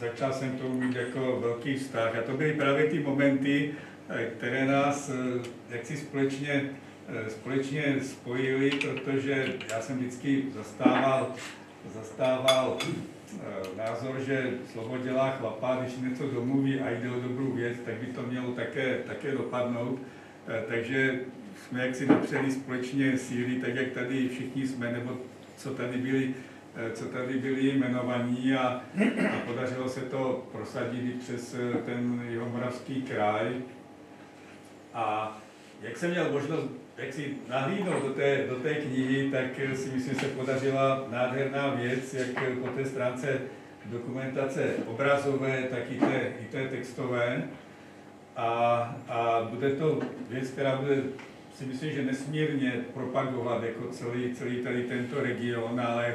začal jsem tomu mít jako velký vztah. A to byly právě ty momenty, které nás jaksi společně, společně spojily, protože já jsem vždycky zastával, zastával názor, že slovo dělá chlapa, když něco domluví a jde o dobrou věc, tak by to mělo také, také dopadnout. Takže jsme jaksi napřeli společně síly, tak jak tady všichni jsme, nebo co tady byli, eh, co tady byli jmenovaní a, a podařilo se to prosadit přes eh, ten moravský kraj. A jak jsem měl možnost jak si nahlídnout do té, do té knihy, tak si myslím, že se podařila nádherná věc, jak po té stránce dokumentace obrazové, tak i té, i té textové. A, a bude to věc, která bude si myslím, že nesmírně propagovat jako celý, celý tady tento region, ale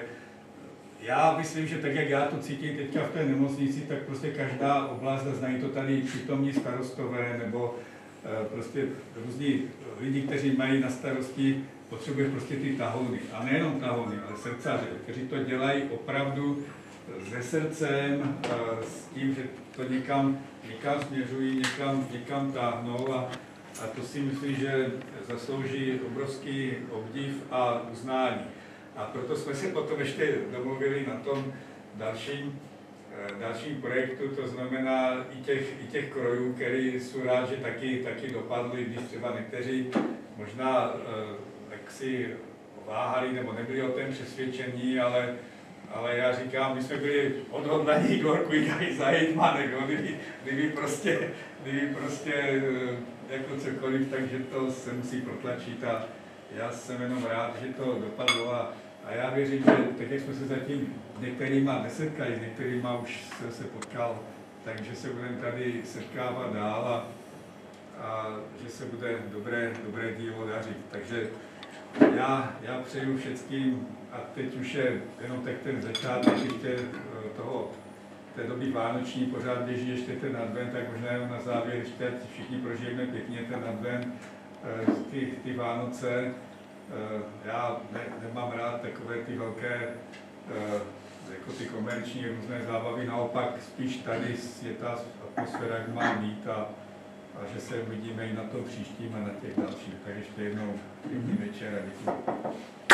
já myslím, že tak, jak já to cítím teďka v té nemocnici, tak prostě každá oblast, znají to tady přítomní starostové nebo eh, prostě různí lidi, kteří mají na starosti, potřebuje prostě ty tahouny. A nejenom tahouny, ale srdcaře, kteří to dělají opravdu se srdcem, eh, s tím, že to někam, někam směřují, někam, někam táhnou a a to si myslím, že zaslouží obrovský obdiv a uznání. A proto jsme se potom ještě domluvili na tom dalším, eh, dalším projektu, to znamená i těch, i těch krojů, který jsou rád, že taky, taky dopadly, když třeba někteří možná eh, tak si váhali nebo nebyli o tom přesvědčení, ale, ale já říkám, my jsme byli odhodlaní Gorku i za hejtmanek, kdyby, kdyby prostě, kdyby prostě eh, jako cokoliv, takže to se musí protlačit a já jsem jenom rád, že to dopadlo a, a já věřím, že tak, jak jsme se zatím některýma nesetkali, s některýma už se, se potkal, takže se budeme tady setkávat dál a, a že se bude dobré, dobré dílo dařit. Takže já, já přeju všem, a teď už je jenom tak ten začátek ještě eh, toho té doby vánoční pořád běží ještě ten advent, tak možná jenom na závěr, ještě všichni prožijeme pěkně ten advent, ty, ty Vánoce. Eh, já ne, nemám rád takové ty velké, eh, jako ty komerční různé zábavy, naopak spíš tady je ta atmosféra, jak má být a, a že se uvidíme i na tom příštím a na těch dalších. Tak ještě jednou pěkný večer a děkuji.